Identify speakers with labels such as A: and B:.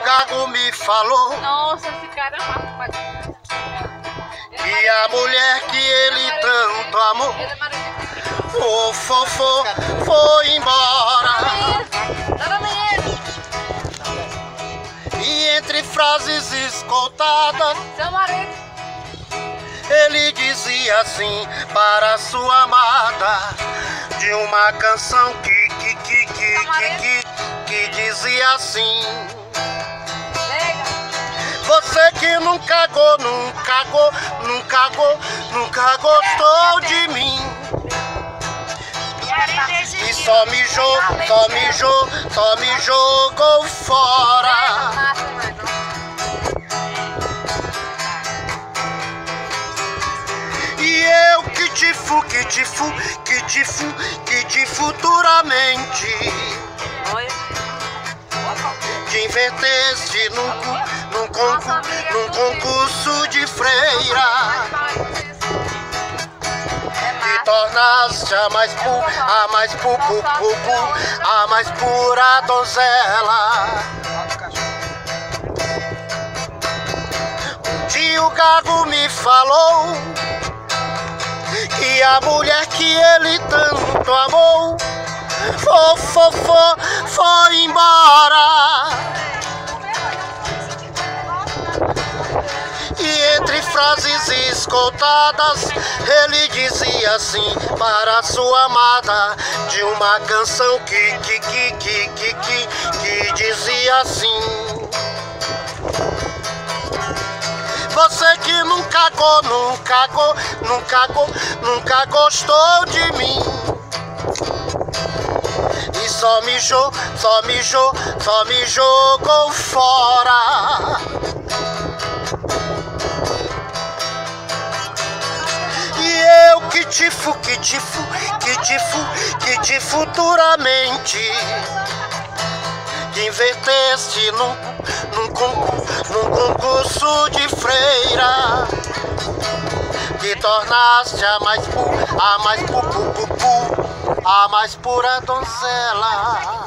A: gago me falou
B: Nossa, esse cara é massa.
A: E a mulher que ele tanto amou
B: é.
A: O fofo foi embora E entre frases escoltadas. Ele dizia assim para sua amada De uma canção que, que, que, que, que, que, que dizia assim. Você que nunca go, nunca go, nunca go, nunca gostou de mim E só me jogou, só me jogou, só me jogou fora. E eu que te fu, que te fu, que te fu, que te futuramente
B: Oi.
A: Te inverteste num, num, concur, num concurso de freira. Te tornaste a mais pu, a mais pu, pu, pu, pu, a mais pura donzela. Um dia o gago me falou que a mulher que ele tanto amou Fo, fo, fo, foi embora frases escoltadas. Ele dizia assim para sua amada De uma canção que, que, que, que, que, que, que dizia assim. Você que nunca go, nunca go, nunca go, nunca gostou de mim. E só me só me só me jogou fora. Eu que te fu, que te fu, que que te futuramente te inverteste num, num, num concurso de freira. Te tornaste a mais pu, a mais pu, pu, pu, pu, a mais pura donzela.